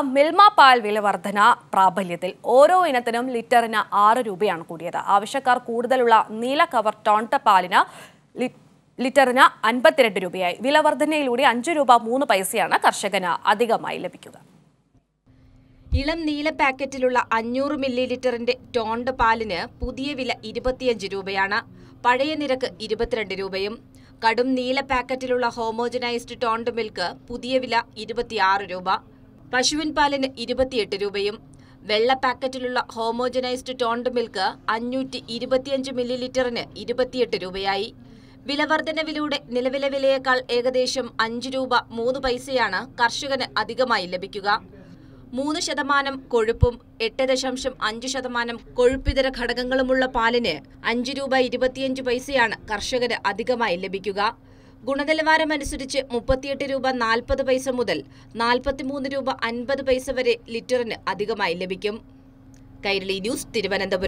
മിൽമ പാൽ വില വർധന പ്രാബല്യത്തിൽ ഓരോ ഇനത്തിനും ലിറ്ററിന് ആറ് രൂപയാണ് കൂടിയത്. ആവശ്യക്കാർ കൂടുതലുള്ള നീല കവർ ടോണ്ട പാലിന് ലിറ്ററിന് അൻപത്തിരണ്ട് രൂപയായി. വില വർധനയിലൂടെ അഞ്ച് രൂപ മൂന്ന് പൈസയാണ് കർഷകന് അധികമായി ലഭിക്കുക. ഇളം നീല പാക്കറ്റിലുള്ള അഞ്ഞൂറ് മില്ലി ലിറ്ററിന്റെ ടോണ്ട് പാലിന് പുതിയ വില ഇരുപത്തിയഞ്ച് രൂപയാണ്. പഴയ നിരക്ക് ഇരുപത്തിരണ്ട് രൂപയും. കടും നീല പാക്കറ്റിലുള്ള ഹോമോജനൈസ്ഡ് ടോണ്ട് മിൽക്ക് പുതിയ വില ഇരുപത്തിയാറ് രൂപ. പശുവിൻ പാലിന് ഇരുപത്തിയെട്ട് രൂപയും വെള്ള പാക്കറ്റിലുള്ള ഹോമോജനൈസ്ഡ് ടോണ്ട് മിൽക്ക് അഞ്ഞൂറ്റി ഇരുപത്തിയഞ്ച് മില്ലി ലിറ്ററിന് ഇരുപത്തിയെട്ട് രൂപയായി. വിലവർദ്ധനവിലൂടെ നിലവിലെ വിലയേക്കാൾ ഏകദേശം അഞ്ച് രൂപ മൂന്ന് പൈസയാണ് കർഷകന് അധികമായി ലഭിക്കുക. മൂന്ന് ശതമാനം കൊഴുപ്പും എട്ട് ദശാംശം അഞ്ച് ശതമാനം കൊഴുപ്പിതര ഘടകങ്ങളുമുള്ള പാലിന് അഞ്ച് രൂപ ഇരുപത്തിയഞ്ച് പൈസയാണ് കർഷകന് അധികമായി ലഭിക്കുക. ഗുണനിലവാരമനുസരിച്ച് മുപ്പത്തിയെട്ട് രൂപ നാൽപ്പത് പൈസ മുതൽ നാൽപ്പത്തിമൂന്ന് രൂപ അൻപത് പൈസ വരെ ലിറ്ററിന് അധികമായി ലഭിക്കും. കൈരളി ന്യൂസ് തിരുവനന്തപുരം.